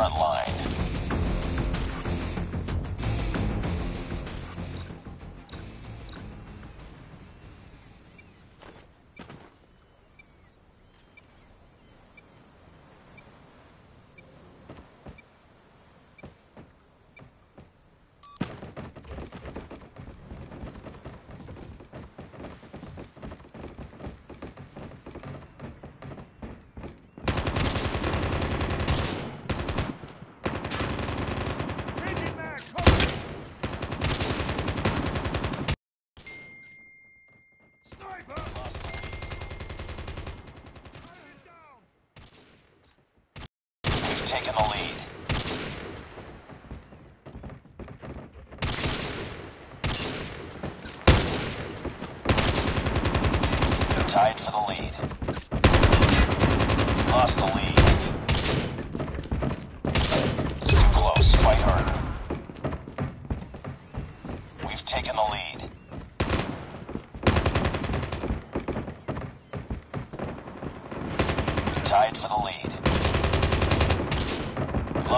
front line. taken the lead.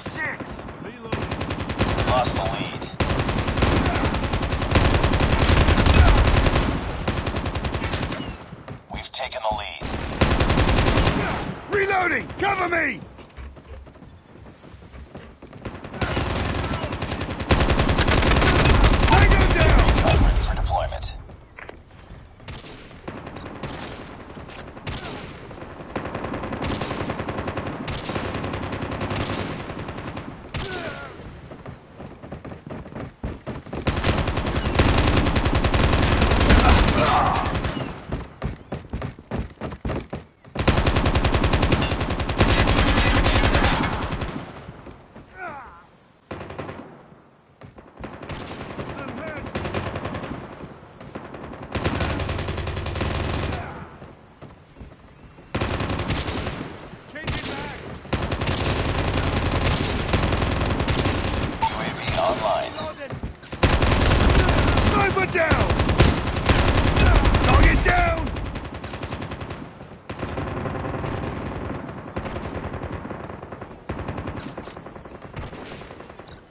6. Lost the lead. We've taken the lead. Reloading! Cover me!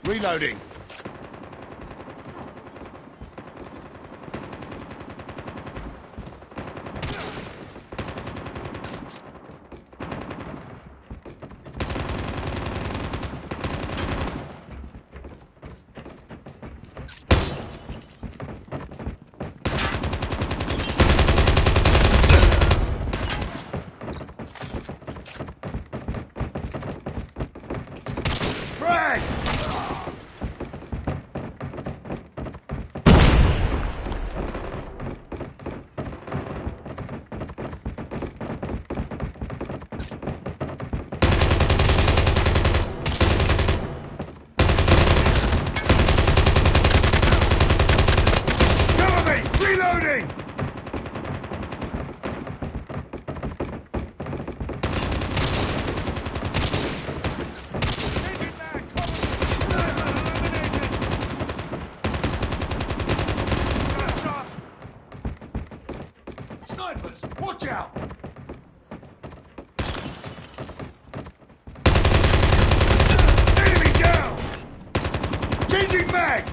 Reloading.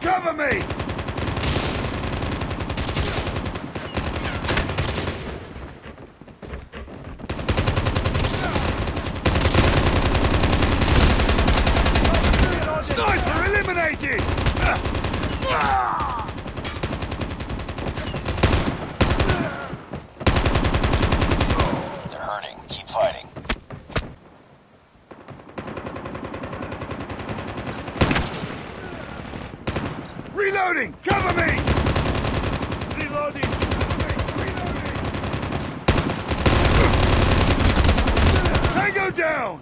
Cover me! Reloading! Cover me! Reloading! Tango down!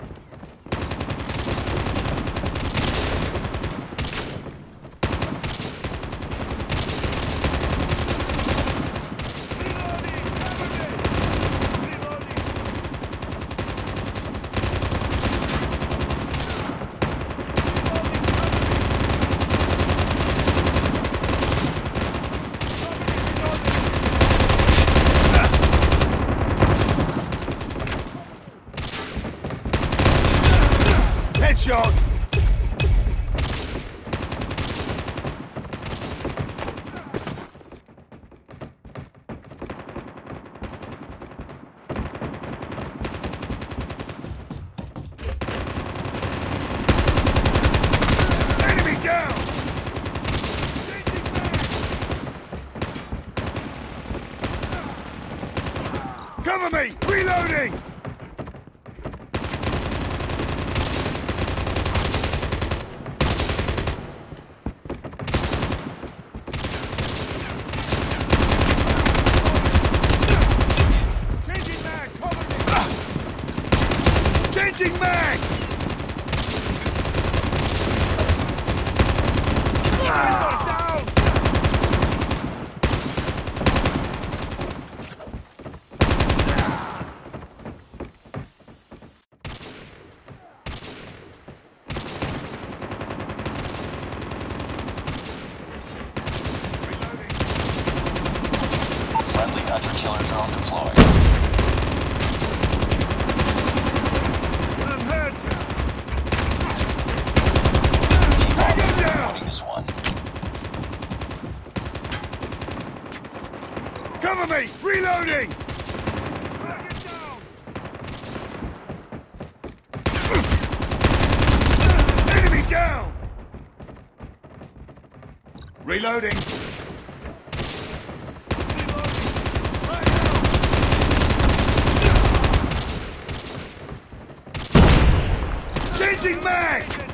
Reloading! Cover me! Reloading! Headshot! Enemy down! Cover me! Reloading! Changing mag! Cover me! Changing mag! Down! Hunter-killer drone deployed. I'm this one. Cover me! Reloading! Enemy down! Reloading! Changing mag!